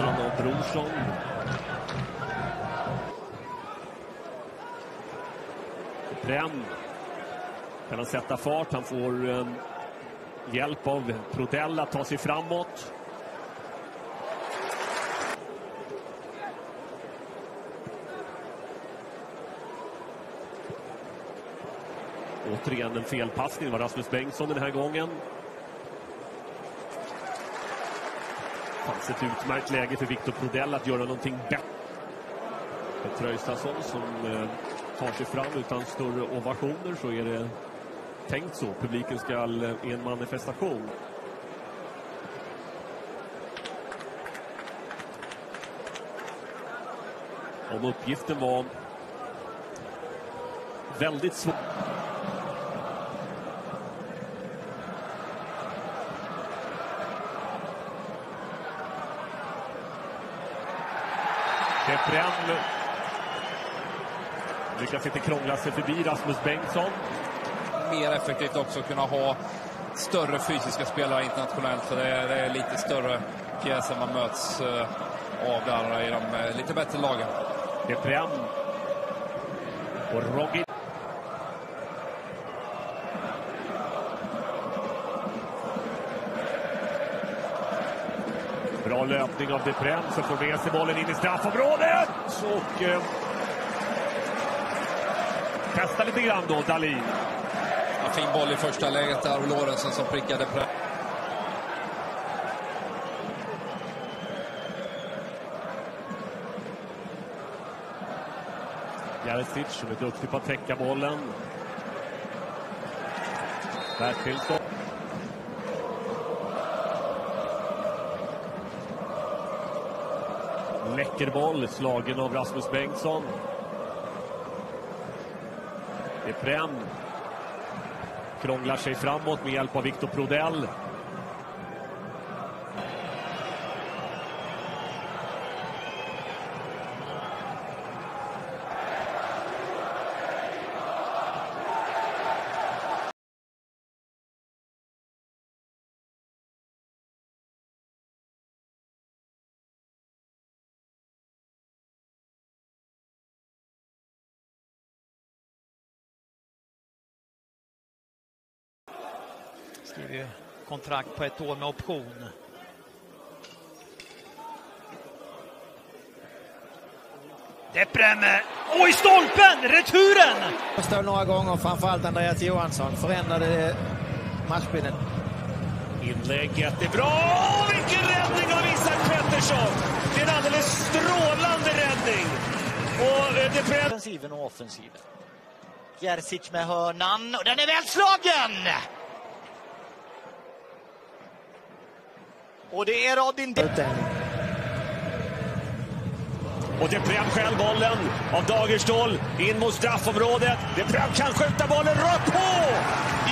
Han och Brorsson. Prem. Kan han sätta fart? Han får eh, hjälp av Prodell att ta sig framåt. Återigen en felpassning. Det var Rasmus Bengtsson den här gången. Fanns ett utmärkt läge för Viktor Prodell att göra någonting bättre. För som eh, tar sig fram utan större ovationer så är det tänkt så. Publiken ska eh, i en manifestation. Om uppgiften var väldigt svår. Deprem lyckas inte krångla sig förbi Rasmus Bengtsson. Mer effektivt också att kunna ha större fysiska spelare internationellt. För det är, det är lite större pjäser man möts eh, av där i de eh, lite bättre lagen. Deprem och Rogic. Bra löpning av Deprem som får med sig bollen in i straffområdet. Och eh, testar lite grann då, Dahlin. Ja, fin boll i första läget där av Lorentzen som prickade Pre Jaresic som är duktig på att täcka bollen. Bertilsson. Läcker boll, slagen av Rasmus Bengtsson. Deprem krånglar sig framåt med hjälp av Viktor Prodell. Skriver ju kontrakt på ett år med option. Deprem. Oj, stolpen! Returen! Står några gånger, framförallt Andreas Johansson, förändrade matchbilden. Inlägget är bra! Vilken räddning av Isak Pettersson! Det är en alldeles strålande räddning. Och eh, det Offensiven och offensiven. Jersic med hörnan och den är väl Och det är Radin... Och Deprem själv bollen av Dagerstål in mot straffområdet. Deprem kan skjuta bollen rakt på!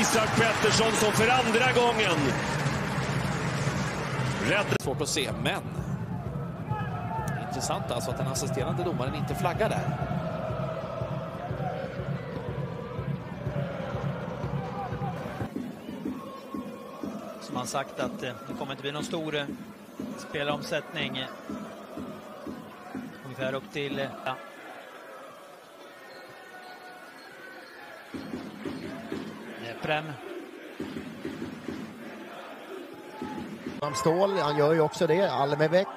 Isak Pettersson som för andra gången räddar. Svårt att se, men intressant alltså att den assisterande domaren inte flaggar där. Som har sagt att eh, det kommer inte bli någon stor eh, spelaromsättning. Ungefär upp till... Eh, ja. Prem. Ståhl, han gör ju också det. Almebäck.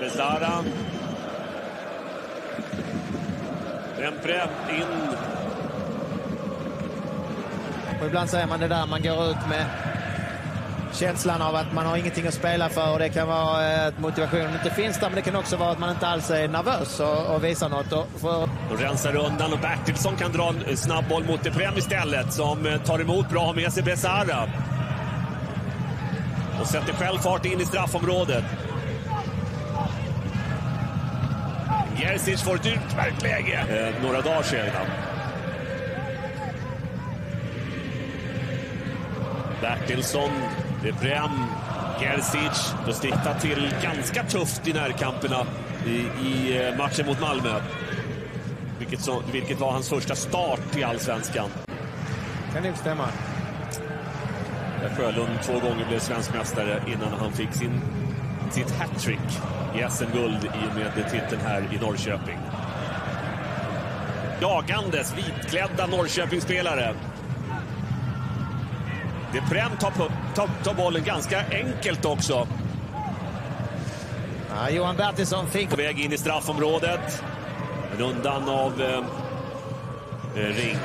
Besara. Deprem in. Och ibland säger man det där, man går ut med känslan av att man har ingenting att spela för och det kan vara eh, att motivationen inte finns där men det kan också vara att man inte alls är nervös och, och visar något. Och för... De rensar undan och Bertilsson kan dra en snabb boll mot Deprem istället som eh, tar emot bra, har med sig Besara. Och sätter själv fart in i straffområdet. Jersic får ett utmärkt läge eh, några dagar sedan. Bertilsson, De Brem, Gerzic. De snittar till ganska tufft i närkamperna i, i eh, matchen mot Malmö. Vilket, så, vilket var hans första start i allsvenskan. Kan nog stämma. Där Sjölund två gånger blev svensk mästare innan han fick sin, sitt hattrick i SM-guld i och med titeln här i Norrköping. Jagandes vitklädda Norrköpingsspelare. Deprem tar, tar, tar bollen ganska enkelt också. Ja, Johan Bertilsson fick... På väg in i straffområdet. Men undan av eh, eh Ring.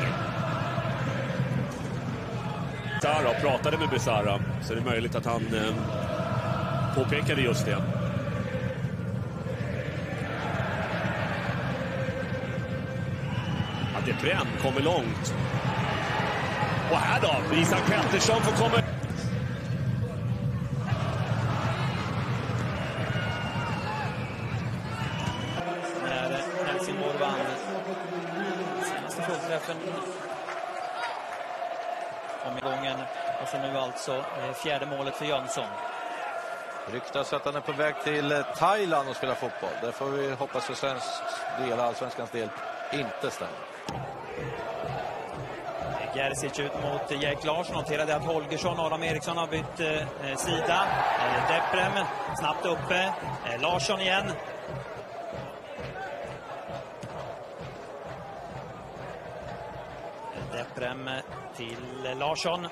Besara pratade med Besara, så det är möjligt att han eh, påpekade just det. Ja, Deprem kommer långt. Och här då, Isak Pettersson får komma... När eh, Helsingborg vann senaste fullträffen omgången. Och så nu alltså eh, fjärde målet för Jönsson. Ryktas att han är på väg till eh, Thailand och spela fotboll. Det får vi hoppas för svensk del, allsvenskans del, inte stämmer. Gerzic ut mot Erik Larsson. Noterade att Holgersson och Adam Eriksson har bytt eh, sida. Eh, Deprem snabbt uppe. Eh, Larsson igen. Deprem till Larsson.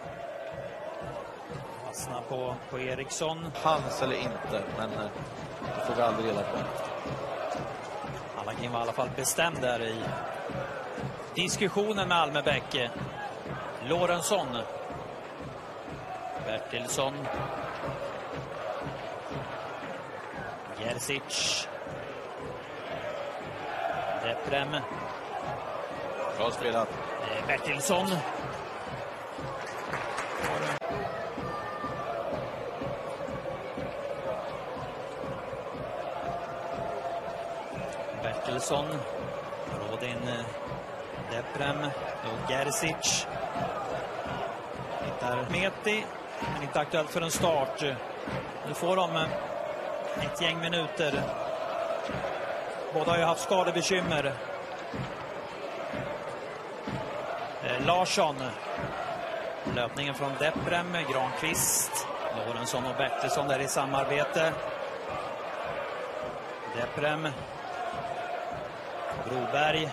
Fastnar på, på Eriksson. Hans eller inte, men eh, det får vi aldrig reda på. Allagin var i alla fall bestämd där i diskussionen med Almebäck. Lorentzon. Bertilsson. Gerzic. Deprem. Bra spelat. Eh, Bertilsson. Bertilsson. Rodin eh, Deprem och Gerzic. Hittar Meti, men inte aktuellt för en start. Nu får de eh, ett gäng minuter. Båda har ju haft skadebekymmer. Eh, Larsson. Löpningen från Deprem, Granqvist, Lorentzon och Bertilsson där i samarbete. Deprem. Broberg.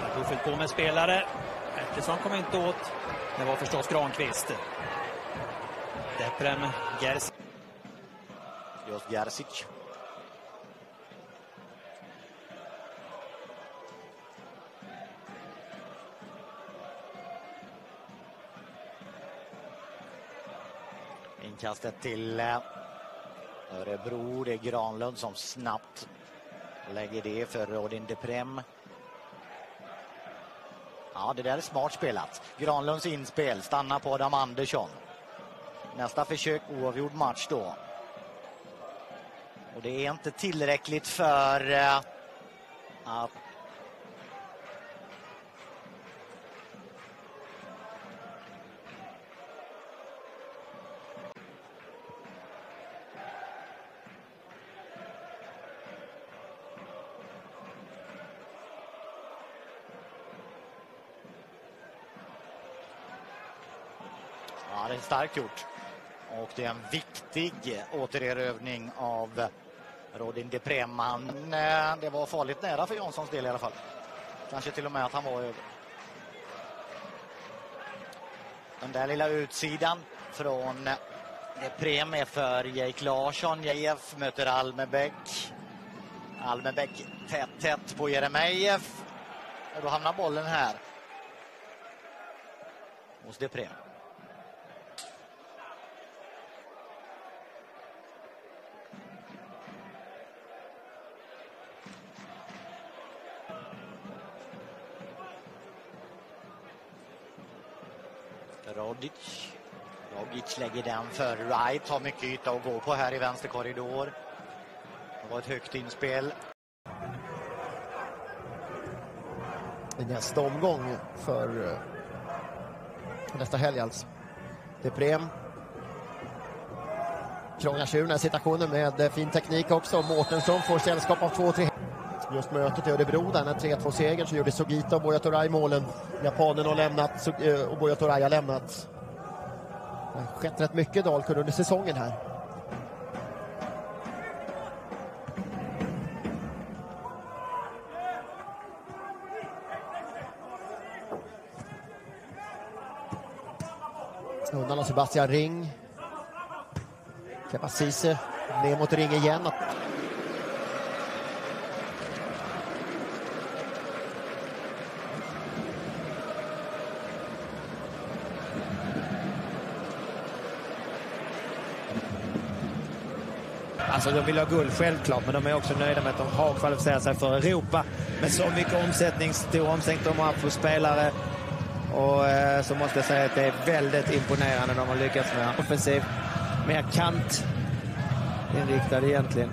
Där fyllt på med spelare. Pettersson kom inte åt. Det var förstås Granqvist. Deprem, Gersic. Just Gersic. Inkastet till eh, Örebro. Det är Granlund som snabbt lägger det för Rodin Deprem. Ja, det där är smart spelat. Granlunds inspel stannar på Adam Andersson. Nästa försök oavgjord match då. Och det är inte tillräckligt för eh, att Ja, det är starkt gjort. Och det är en viktig återerövring av Rodin de Preman. Eh, det var farligt nära för Janssons del i alla fall. Kanske till och med att han var över. Den där lilla utsidan från Deprem är för Jake Larsson. Jeff möter Almebäck. Almebäck tätt, tätt på Jeremejeff. Och då hamnar bollen här. Hos för Rodic. Lägger den för Wright, har mycket yta att gå på här i vänster korridor. Det var ett högt inspel. I nästa omgång för eh, nästa helg alltså. Deprem krånglar sig ur den här situationen med eh, fin teknik också. Mårtensson får sällskap av två, tre Just mötet i Örebro, där, den 3-2-segern, så gjorde Sugita och Buya Turay målen. Japanen har lämnat eh, och Buya Turay har lämnat. Det har skett rätt mycket Dalkurd under säsongen här. Undan av Sebastian Ring. Kepa ner mot ring igen. Alltså de vill ha guld, självklart, men de är också nöjda med att de har kvalificerat sig för Europa. Med så mycket omsättning, stor omsättning de har haft för spelare. Och eh, så måste jag säga att det är väldigt imponerande de har lyckats med. Offensiv, mer kant inriktad egentligen.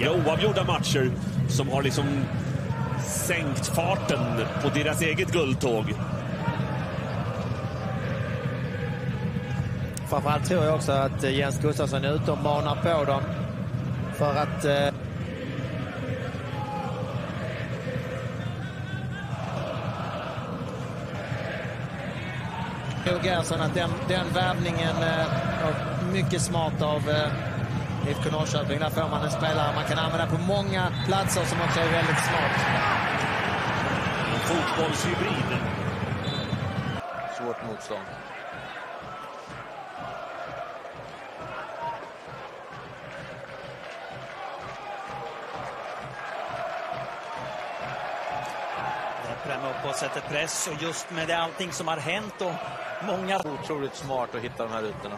Oavgjorda matcher som har liksom sänkt farten på deras eget guldtåg. Framförallt tror jag också att Jens Gustafsson är ute och manar på dem för att eh... Nog Gerson att den, den värvningen eh, mycket smart av eh, IFK Norrköping. Där får man en spelare man kan använda på många platser som också är väldigt smart. En fotbollshybrid. Svårt motstånd. På och sätter press och just med det allting som har hänt och många... Otroligt smart att hitta de här rutorna.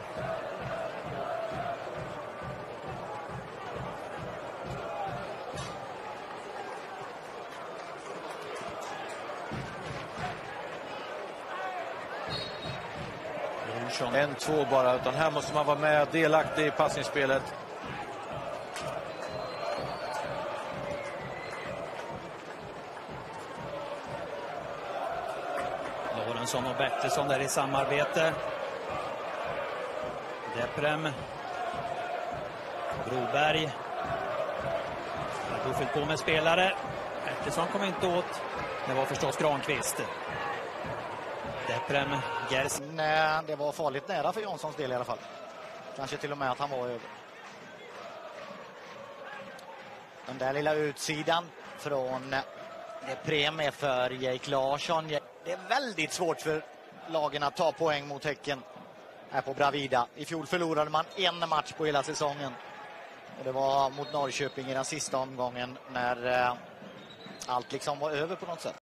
En, två bara, utan här måste man vara med, delaktig i passningsspelet. Lorentzon och Bertilsson där i samarbete. Deprem. Broberg. Har fyllt på med spelare. Bertilsson kom inte åt. Det var förstås Granqvist. Deprem, Gers. Nej, det var farligt nära för Janssons del i alla fall. Kanske till och med att han var över. Den där lilla utsidan från Deprem är för Jake Larsson. Det är väldigt svårt för lagen att ta poäng mot Häcken här på Bravida. I fjol förlorade man en match på hela säsongen. Och det var mot Norrköping i den sista omgången när eh, allt liksom var över på något sätt.